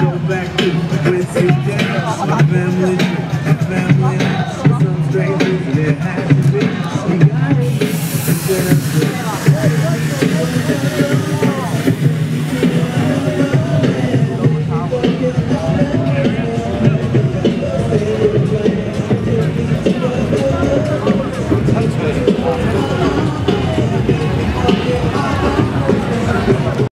go back to Quincy Jails. My family, my family, some strangers, there had to be. We got it,